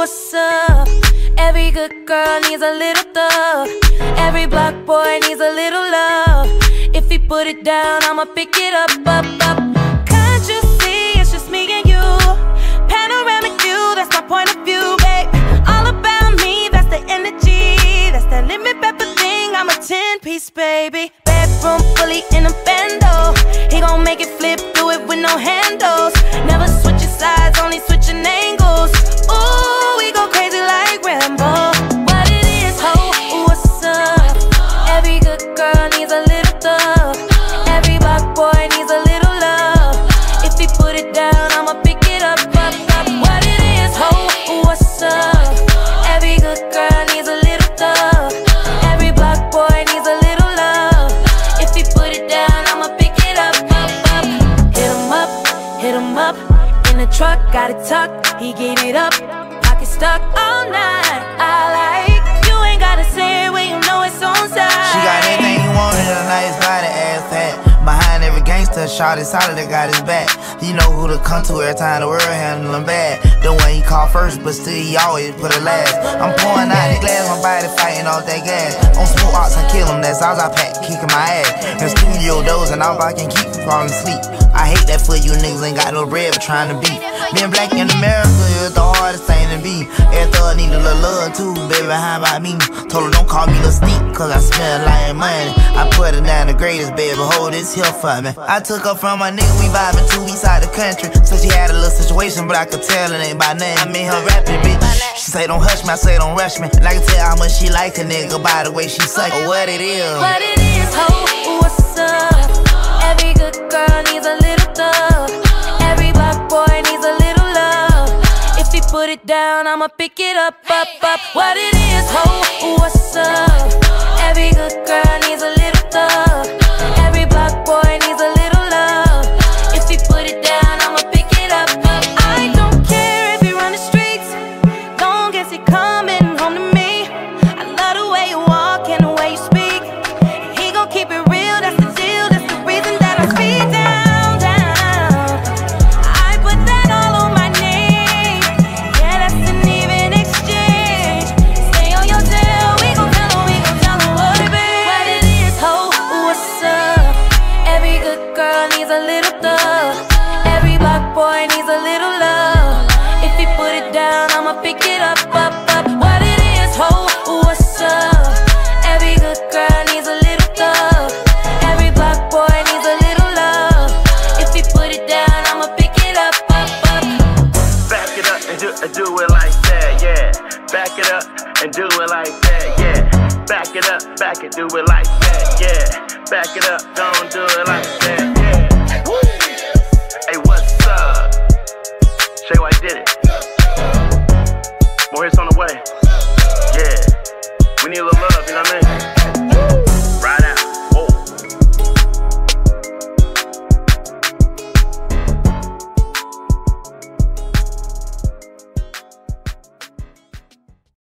what's up? Every good girl needs a little thug. Every block boy needs a little love. If he put it down, I'ma pick it up, up, up. Can't you see it's just me and you? Panoramic view, that's my point of view, babe. All about me, that's the energy. That's that lemon pepper thing. I'm a 10 piece, baby. Bedroom fully in a bando. He gon' make it flip, do it with no handles. Truck, got it tucked. He gave it up. Pocket stuck all night. I like you ain't gotta say it when you know it's on side. She got everything you want in a nice body, ass fat. Behind every gangster, shot is solid, that got his back. You know who to come to every time the world handle him bad. The one he call first, but still he always put it last. I'm pouring out the glass, my body fighting off that gas. On smoke ox, I kill him, that's all I pack, kicking my ass. In studio doors, and all I can keep from falling asleep. I hate that for you niggas ain't got no bread for trying to beat. Being black in America is the hardest thing to be. Every thug need a little love too, baby. How about me? Told her don't call me the sneak, cause I smell like money. I put her down the greatest, baby. Hold this here for me. I took her from my nigga, we vibing two east side the country. So she had a little situation, but I could tell it ain't by name. I made her rapping, bitch. She say don't hush me, I say don't rush me. And I can tell how much she like a nigga by the way she suck. Or what it is. What it is, ho, what's up? Every good girl it down, I'ma pick it up, up, up. What it is, ho, what's up? Every good girl needs a little thug. I'ma pick it up, up, up. What it is, ho, what's up? Every good girl needs a little thug. Every block boy needs a little love. If he put it down, I'ma pick it up, up, up. Back it up and do, and do it like that, yeah. Back it up and do it like that, yeah. Back it up, back it, do it like that, yeah. Back it up, don't do it like that. you I mean?